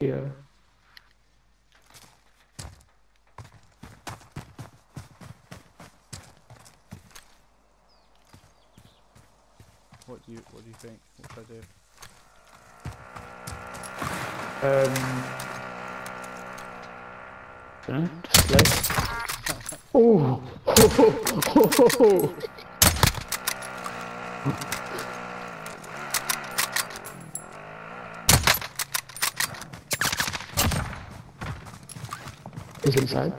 Yeah. What do you What do you think? What should I do? Um. dunno, just play. Oh! He's inside.